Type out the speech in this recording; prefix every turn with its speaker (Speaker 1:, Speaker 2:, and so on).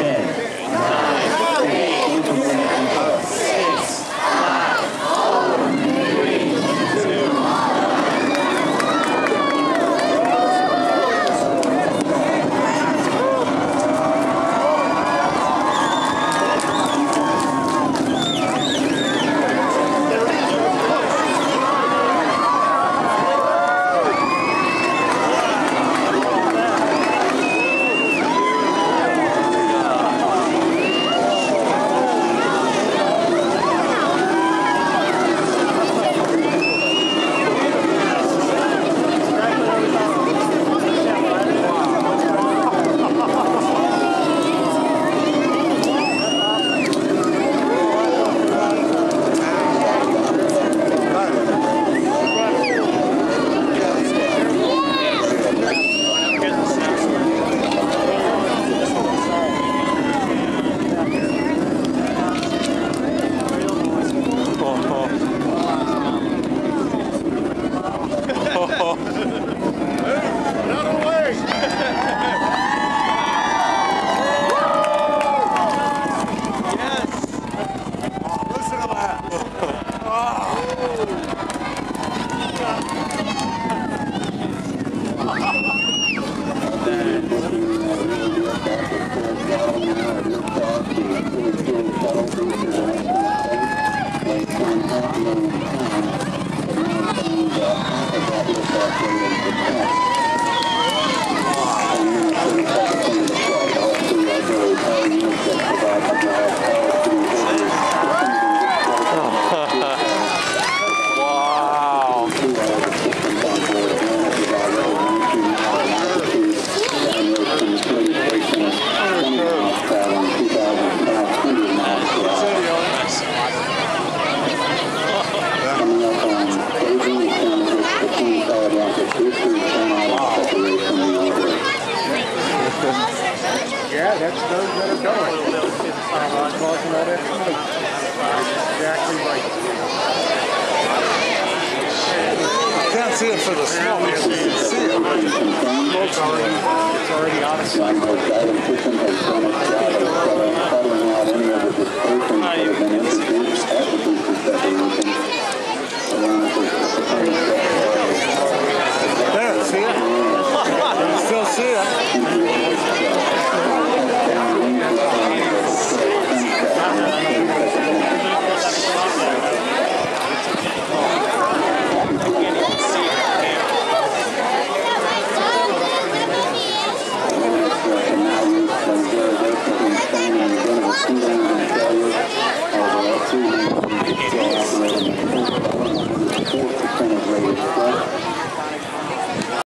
Speaker 1: ええ Thank
Speaker 2: you.
Speaker 3: Yeah, that's those that are going. I'm talking about it. Exactly right.
Speaker 2: Can't see it for the smoke. You can see it.
Speaker 3: Smoke's already, it's already out of sight.